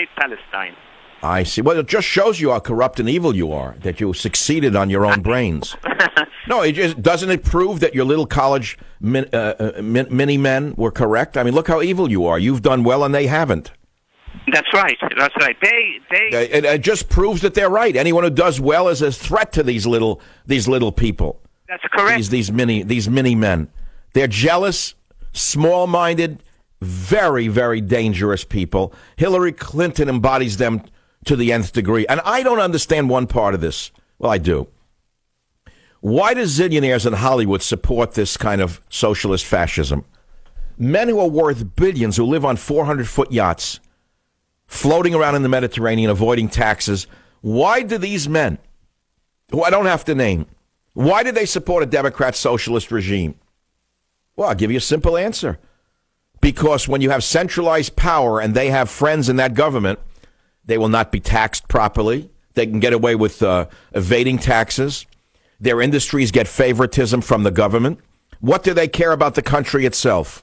State Palestine. I see. Well, it just shows you how corrupt and evil you are, that you succeeded on your own brains. no, it just, doesn't it prove that your little college min, uh, uh, min, mini men were correct? I mean, look how evil you are. You've done well and they haven't. That's right. That's right. They they. It, it just proves that they're right. Anyone who does well is a threat to these little these little people. That's correct. These these mini these mini men. They're jealous, small minded, very very dangerous people. Hillary Clinton embodies them to the nth degree. And I don't understand one part of this. Well, I do. Why do zillionaires in Hollywood support this kind of socialist fascism? Men who are worth billions, who live on 400 foot yachts, floating around in the Mediterranean, avoiding taxes. Why do these men, who I don't have to name, why do they support a Democrat socialist regime? Well, I'll give you a simple answer. Because when you have centralized power and they have friends in that government, they will not be taxed properly. They can get away with uh, evading taxes. Their industries get favoritism from the government. What do they care about the country itself?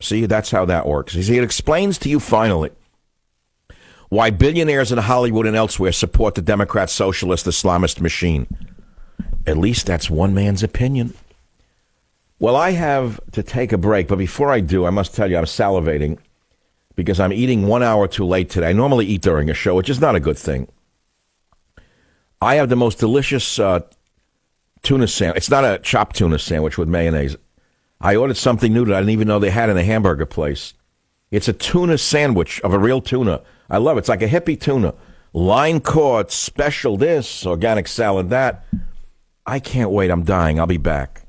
See, that's how that works. You see, it explains to you finally why billionaires in Hollywood and elsewhere support the Democrat socialist Islamist machine. At least that's one man's opinion. Well, I have to take a break, but before I do, I must tell you I'm salivating because I'm eating one hour too late today. I normally eat during a show, which is not a good thing. I have the most delicious uh, tuna sandwich. It's not a chopped tuna sandwich with mayonnaise. I ordered something new that I didn't even know they had in a hamburger place. It's a tuna sandwich of a real tuna. I love it. It's like a hippie tuna. Line caught, special this, organic salad that. I can't wait. I'm dying. I'll be back.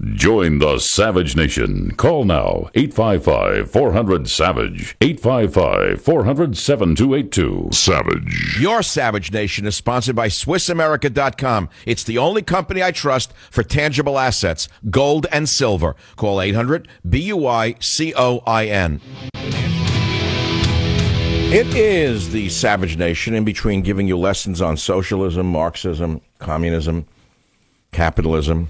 Join the Savage Nation. Call now 855 400 Savage. 855 400 7282. Savage. Your Savage Nation is sponsored by SwissAmerica.com. It's the only company I trust for tangible assets, gold and silver. Call 800 B U I C O I N. It is the Savage Nation in between giving you lessons on socialism, Marxism, communism, capitalism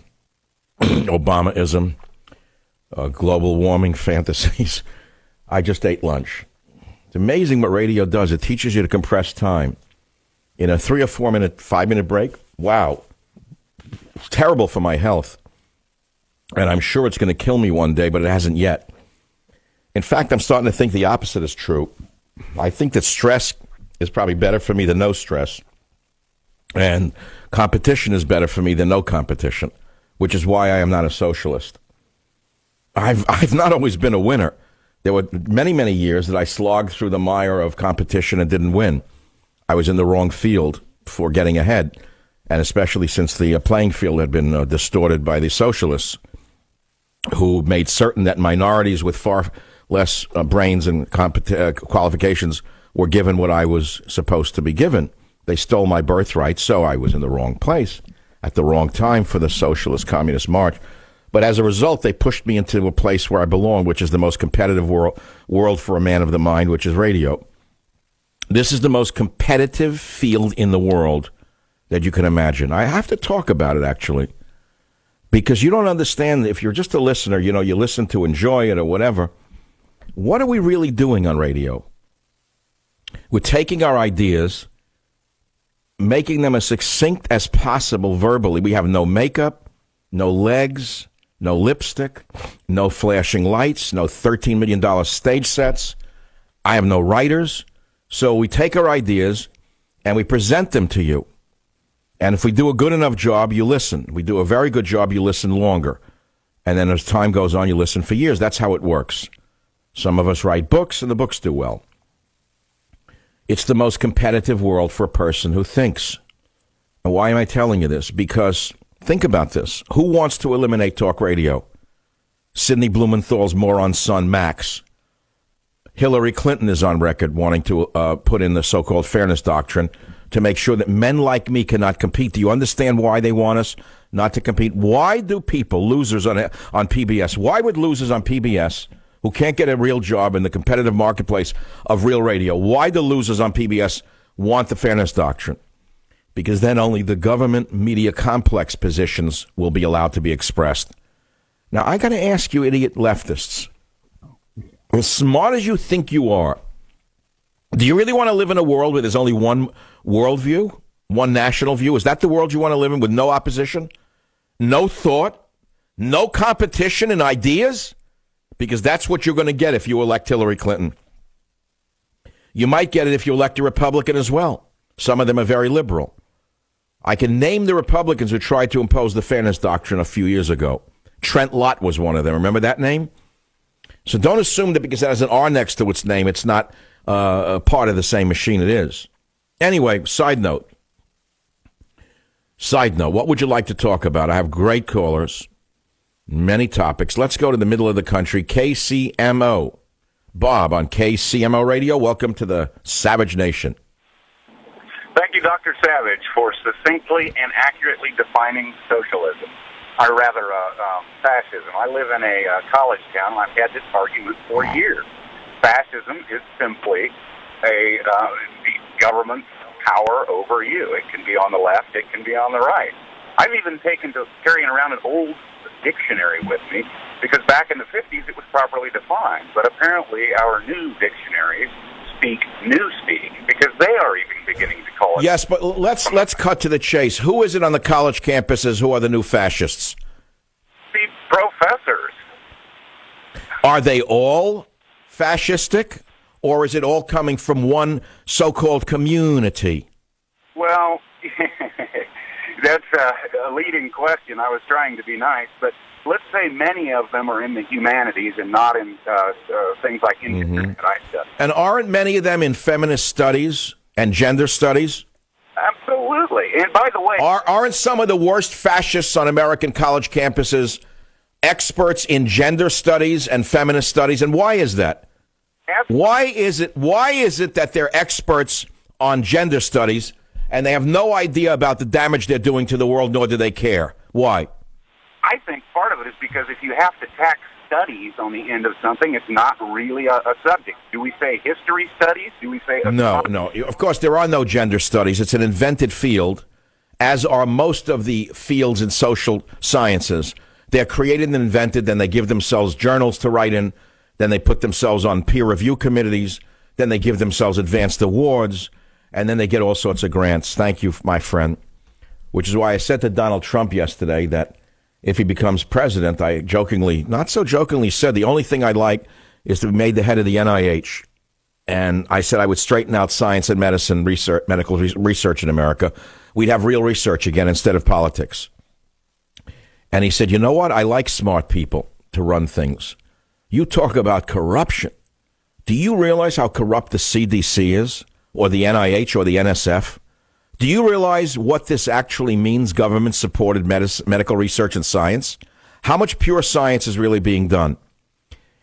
Obamaism, uh, global warming fantasies. I just ate lunch. It's amazing what radio does. It teaches you to compress time. In a three or four minute, five minute break, wow. It's terrible for my health. And I'm sure it's going to kill me one day, but it hasn't yet. In fact, I'm starting to think the opposite is true. I think that stress is probably better for me than no stress. And competition is better for me than no competition which is why I am not a socialist. I've, I've not always been a winner. There were many, many years that I slogged through the mire of competition and didn't win. I was in the wrong field for getting ahead, and especially since the uh, playing field had been uh, distorted by the socialists, who made certain that minorities with far less uh, brains and uh, qualifications were given what I was supposed to be given. They stole my birthright, so I was in the wrong place at the wrong time for the socialist communist march. But as a result, they pushed me into a place where I belong, which is the most competitive world, world for a man of the mind, which is radio. This is the most competitive field in the world that you can imagine. I have to talk about it actually, because you don't understand. If you're just a listener, you know, you listen to enjoy it or whatever. What are we really doing on radio? We're taking our ideas making them as succinct as possible verbally. We have no makeup, no legs, no lipstick, no flashing lights, no $13 million stage sets. I have no writers. So we take our ideas and we present them to you. And if we do a good enough job, you listen. We do a very good job, you listen longer. And then as time goes on, you listen for years. That's how it works. Some of us write books, and the books do well. It's the most competitive world for a person who thinks. And why am I telling you this? Because think about this. Who wants to eliminate talk radio? Sidney Blumenthal's moron son, Max. Hillary Clinton is on record wanting to uh, put in the so called fairness doctrine to make sure that men like me cannot compete. Do you understand why they want us not to compete? Why do people, losers on, on PBS, why would losers on PBS who can't get a real job in the competitive marketplace of real radio. Why the losers on PBS want the fairness doctrine? Because then only the government media complex positions will be allowed to be expressed. Now, I got to ask you, idiot leftists, as smart as you think you are, Do you really want to live in a world where there's only one worldview, one national view? Is that the world you want to live in with no opposition, no thought, no competition in ideas? Because that's what you're going to get if you elect Hillary Clinton. You might get it if you elect a Republican as well. Some of them are very liberal. I can name the Republicans who tried to impose the fairness doctrine a few years ago. Trent Lott was one of them. Remember that name? So don't assume that because it has an R next to its name, it's not uh, a part of the same machine it is. Anyway, side note. Side note, what would you like to talk about? I have great callers, many topics. Let's go to the middle of the country, KCMO. Bob on KCMO Radio. Welcome to the Savage Nation. Thank you, Dr. Savage, for succinctly and accurately defining socialism, or rather, uh, um, fascism. I live in a uh, college town, and I've had this argument for years. Fascism is simply a uh, government's power over you. It can be on the left, it can be on the right. I've even taken to carrying around an old dictionary with me because back in the 50s it was properly defined, but apparently our new dictionaries speak new speak because they are even beginning to call it. Yes, but let's let's cut to the chase. Who is it on the college campuses who are the new fascists? The professors. Are they all fascistic, or is it all coming from one so-called community? Well, that's a, a leading question. I was trying to be nice, but let's say many of them are in the humanities and not in uh, uh, things like engineering mm-hmm. that I study. And aren't many of them in feminist studies and gender studies? Absolutely. And by the way, Are, aren't some of the worst fascists on American college campuses experts in gender studies and feminist studies? And why is that? Absolutely. Why is it? Why is it that they're experts on gender studies and they have no idea about the damage they're doing to the world, nor do they care? Why? I think part of it is because if you have to tax studies on the end of something, it's not really a, a subject. Do we say history studies? Do we say no? No. Of course, there are no gender studies. It's an invented field, as are most of the fields in social sciences. They're created and invented, then they give themselves journals to write in, then they put themselves on peer review committees, then they give themselves advanced awards, and then they get all sorts of grants. Thank you, my friend. Which is why I said to Donald Trump yesterday that if he becomes president, I jokingly, not so jokingly said, the only thing I'd like is to be made the head of the NIH. And I said I would straighten out science and medicine research, medical research in America. We'd have real research again instead of politics. And he said, you know what? I like smart people to run things. You talk about corruption. Do you realize how corrupt the CDC is, or the NIH, or the NSF? Do you realize what this actually means, government supported medical research and science? How much pure science is really being done?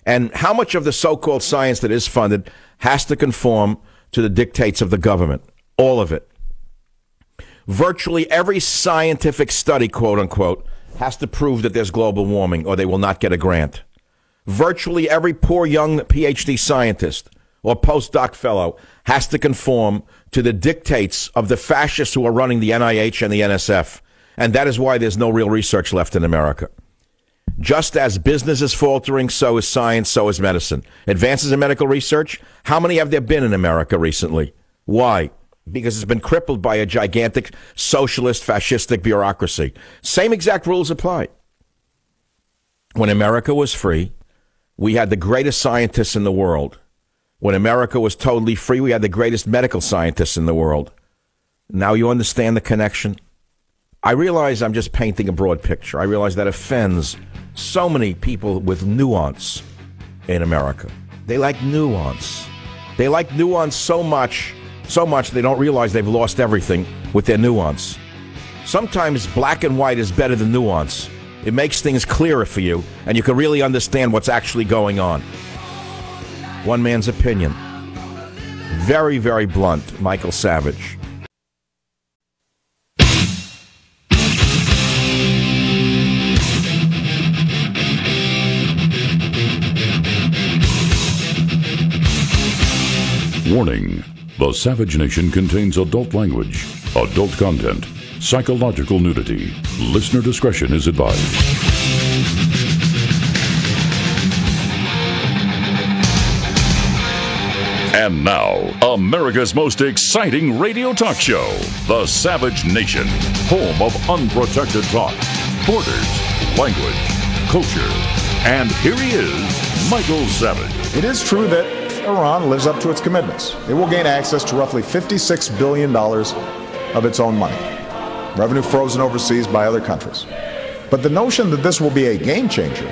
And how much of the so called science that is funded has to conform to the dictates of the government? All of it. Virtually every scientific study, quote unquote, has to prove that there's global warming or they will not get a grant. Virtually every poor young PhD scientist or postdoc fellow has to conform to the dictates of the fascists who are running the NIH and the NSF. And that is why there's no real research left in America. Just as business is faltering, so is science, so is medicine. Advances in medical research, how many have there been in America recently? Why? Because it's been crippled by a gigantic socialist, fascistic bureaucracy. Same exact rules apply. When America was free, we had the greatest scientists in the world when America was totally free, we had the greatest medical scientists in the world. Now you understand the connection? I realize I'm just painting a broad picture. I realize that offends so many people with nuance in America. They like nuance. They like nuance so much, so much they don't realize they've lost everything with their nuance. Sometimes black and white is better than nuance. It makes things clearer for you, and you can really understand what's actually going on. One man's opinion. Very, very blunt, Michael Savage. Warning The Savage Nation contains adult language, adult content, psychological nudity. Listener discretion is advised. And now, America's most exciting radio talk show, The Savage Nation, home of unprotected talk, borders, language, culture. And here he is, Michael Savage. It is true that Iran lives up to its commitments. It will gain access to roughly $56 billion of its own money, revenue frozen overseas by other countries. But the notion that this will be a game changer,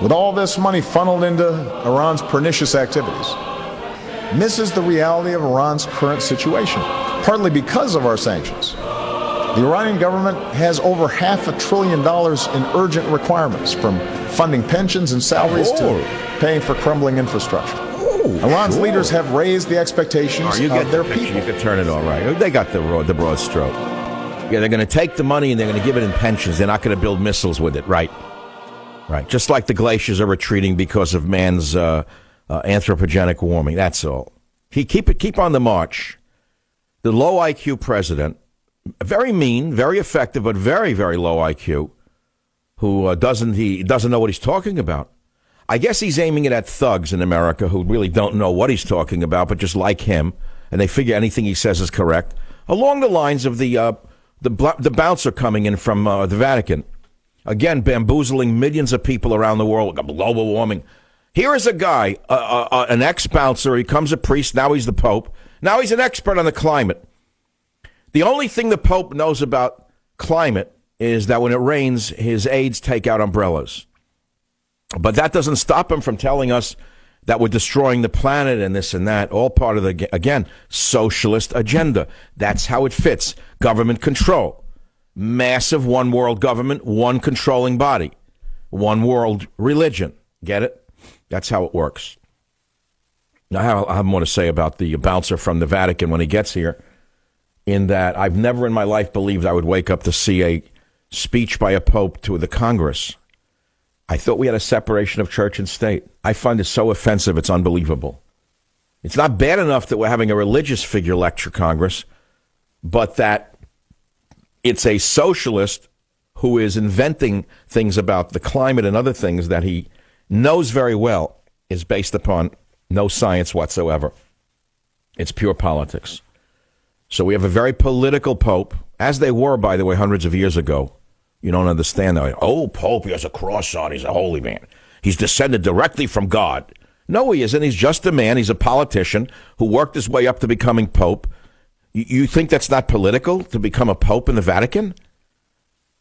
with all this money funneled into Iran's pernicious activities, misses the reality of Iran's current situation, partly because of our sanctions. The Iranian government has over half a trillion dollars in urgent requirements, from funding pensions and salaries Oh. to paying for crumbling infrastructure. Oh, Iran's sure. leaders have raised the expectations Oh, you get of their the people. You could turn it all right. They got the broad, the broad stroke. Yeah, they're going to take the money and they're going to give it in pensions. They're not going to build missiles with it, right? Right. Just like the glaciers are retreating because of man's uh, uh, anthropogenic warming. That's all. He keep it. Keep on the march. The low IQ president, very mean, very effective, but very, very low IQ, who uh, doesn't he doesn't know what he's talking about. I guess he's aiming it at thugs in America who really don't know what he's talking about, but just like him, and they figure anything he says is correct. Along the lines of the uh, the the bouncer coming in from uh, the Vatican, again bamboozling millions of people around the world. With global warming. Here is a guy, uh, uh, uh, an ex bouncer. He becomes a priest. Now he's the Pope. Now he's an expert on the climate. The only thing the Pope knows about climate is that when it rains, his aides take out umbrellas. But that doesn't stop him from telling us that we're destroying the planet and this and that, all part of the, again, socialist agenda. That's how it fits. Government control. Massive one world government, one controlling body, one world religion. Get it? That's how it works. Now, I have, more to say about the bouncer from the Vatican when he gets here, in that I've never in my life believed I would wake up to see a speech by a pope to the Congress. I thought we had a separation of church and state. I find it so offensive, it's unbelievable. It's not bad enough that we're having a religious figure lecture Congress, but that it's a socialist who is inventing things about the climate and other things that he knows very well is based upon no science whatsoever. It's pure politics. So we have a very political pope, as they were, by the way, hundreds of years ago. You don't understand that. Oh, Pope, he has a cross on. He's a holy man. He's descended directly from God. No, he isn't. He's just a man. He's a politician who worked his way up to becoming Pope. You, you think that's not political to become a Pope in the Vatican?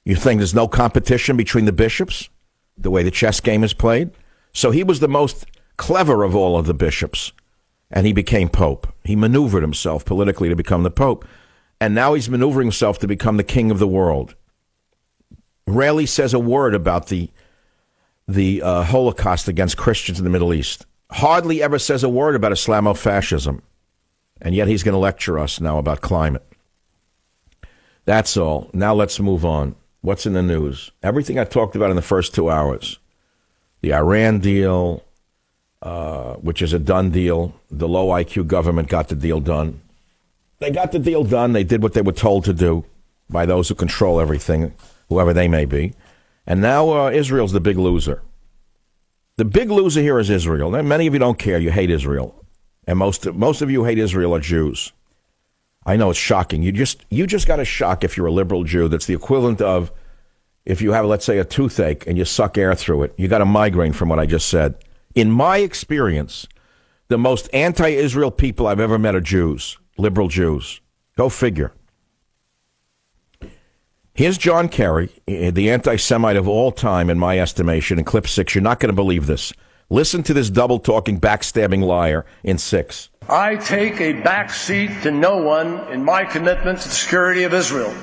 You think there's no competition between the bishops, the way the chess game is played? So he was the most clever of all of the bishops, and he became Pope. He maneuvered himself politically to become the Pope, and now he's maneuvering himself to become the king of the world rarely says a word about the the uh, Holocaust against Christians in the Middle East. Hardly ever says a word about Islamofascism, and yet he's going to lecture us now about climate. That's all. Now let's move on. What's in the news? Everything I talked about in the first two hours: the Iran deal, uh, which is a done deal. The low IQ government got the deal done. They got the deal done. They did what they were told to do by those who control everything whoever they may be. And now uh, Israel's the big loser. The big loser here is Israel. Now, many of you don't care. You hate Israel. And most, most of you hate Israel are Jews. I know it's shocking. You just, you just got a shock if you're a liberal Jew. That's the equivalent of if you have, let's say, a toothache and you suck air through it. You got a migraine from what I just said. In my experience, the most anti Israel people I've ever met are Jews, liberal Jews. Go figure. Here's John Kerry, eh, the anti Semite of all time, in my estimation, in clip six. You're not going to believe this. Listen to this double talking, backstabbing liar in six. I take a back seat to no one in my commitment to the security of Israel.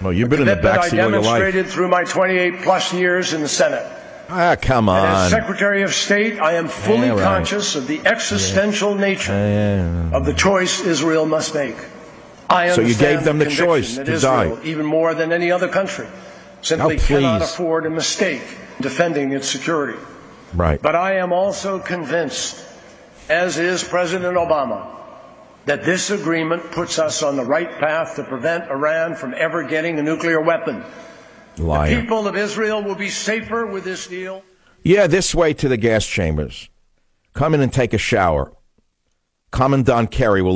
Well, you've been in the I backseat all your life. I demonstrated through my 28 plus years in the Senate. Ah, come And as. Secretary of State, I am fully Yeah, right. conscious of the existential nature of the choice Israel must make. I So you gave them the conviction choice to Israel, die. even more than any other country, simply Oh, cannot afford a mistake defending its security. Right. But I am also convinced, as is President Obama, that this agreement puts us on the right path to prevent Iran from ever getting a nuclear weapon. Liar. People of Israel will be safer with this deal. Yeah, this way to the gas chambers. Come in and take a shower. Commandant Kerry will